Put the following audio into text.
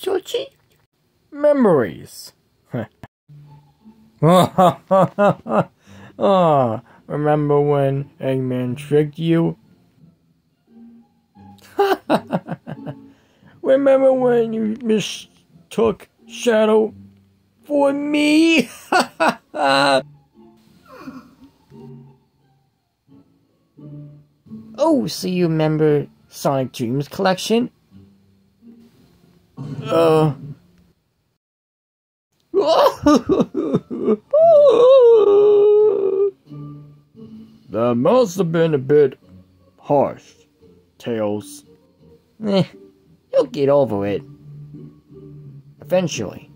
Georgie? Memories. oh, remember when Eggman tricked you? remember when you mistook Shadow for me? oh, so you remember Sonic Dreams collection? Uh. that must have been a bit harsh, Tails. Eh, you'll get over it. Eventually.